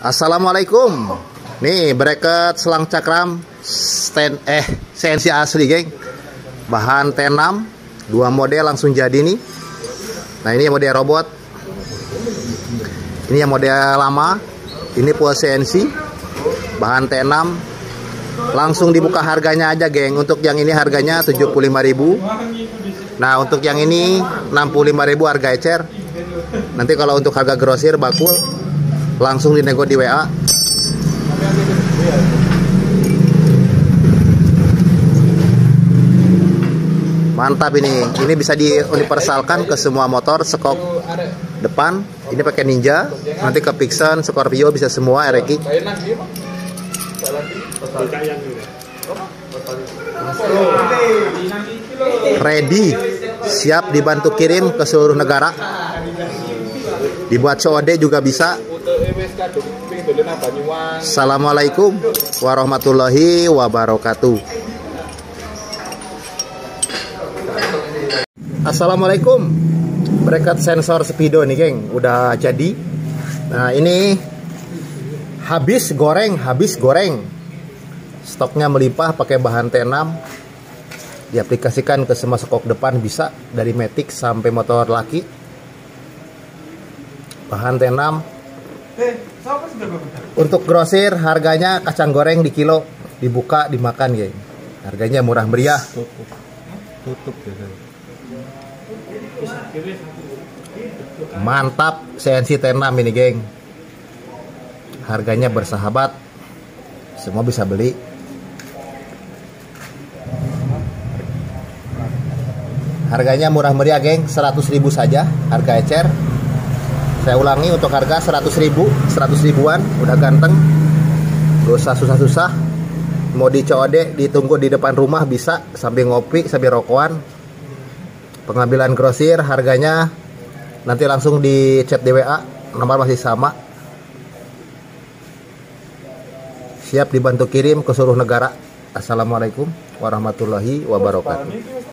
Assalamualaikum. Nih bracket selang cakram stand eh CNC asli, geng. Bahan T6, dua model langsung jadi nih. Nah, ini yang model robot. Ini yang model lama. Ini full CNC. Bahan T6. Langsung dibuka harganya aja, geng. Untuk yang ini harganya 75.000. Nah, untuk yang ini 65.000 harga ecer. Nanti kalau untuk harga grosir bakul langsung dinego di WA mantap ini. Ini bisa diuniversalkan ke semua motor sekok depan. Ini pakai ninja. Nanti ke Pixen Scorpio bisa semua RX ready. Siap dibantu kirim ke seluruh negara. Dibuat COD juga bisa Assalamualaikum warahmatullahi wabarakatuh. Assalamualaikum. Berkat sensor speedo nih geng. Udah jadi. Nah ini Habis goreng Habis goreng. Stoknya melimpah pakai bahan T6 Diaplikasikan ke semua skok depan bisa Dari Matic sampai motor laki. Bahan T6 Untuk grosir harganya kacang goreng di kilo Dibuka dimakan geng. Harganya murah meriah. Tutup. Tutup Mantap CNC T6 ini geng. Harganya bersahabat. Semua bisa beli. Harganya murah meriah geng. 100 ribu saja Harga ecer Saya ulangi untuk harga 100 ribu 100 ribuan Udah ganteng. Gak usah susah-susah. Mau di COD ditunggu di depan rumah bisa Sambil ngopi sambil rokokan. Pengambilan grosir harganya nanti langsung di chat di WA nomor masih sama. Siap dibantu kirim ke seluruh negara. Assalamualaikum warahmatullahi wabarakatuh